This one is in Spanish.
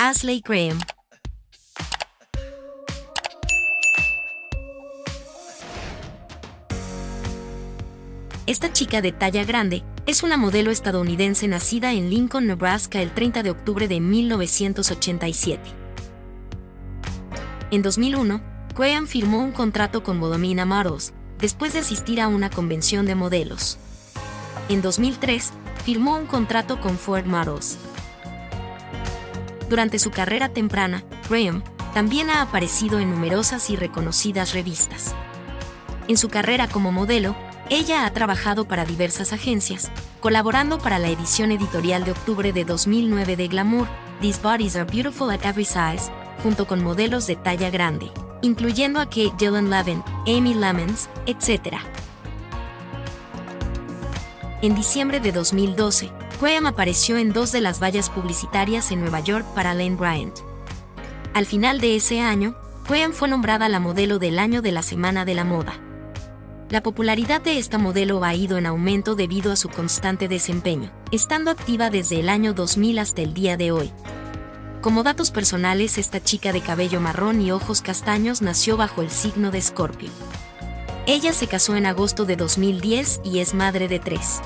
Ashley Graham. Esta chica de talla grande es una modelo estadounidense nacida en Lincoln, Nebraska el 30 de octubre de 1987. En 2001, Graham firmó un contrato con Modomina Models, después de asistir a una convención de modelos. En 2003, firmó un contrato con Ford Models. Durante su carrera temprana, Graham también ha aparecido en numerosas y reconocidas revistas. En su carrera como modelo, ella ha trabajado para diversas agencias, colaborando para la edición editorial de octubre de 2009 de Glamour, These Bodies Are Beautiful at Every Size, junto con modelos de talla grande, incluyendo a Kate Dylan Levin, Amy Lemons, etc. En diciembre de 2012, Graham apareció en dos de las vallas publicitarias en Nueva York para Lane Bryant. Al final de ese año, Graham fue nombrada la modelo del año de la Semana de la Moda. La popularidad de esta modelo ha ido en aumento debido a su constante desempeño, estando activa desde el año 2000 hasta el día de hoy. Como datos personales, esta chica de cabello marrón y ojos castaños nació bajo el signo de Escorpio. Ella se casó en agosto de 2010 y es madre de tres.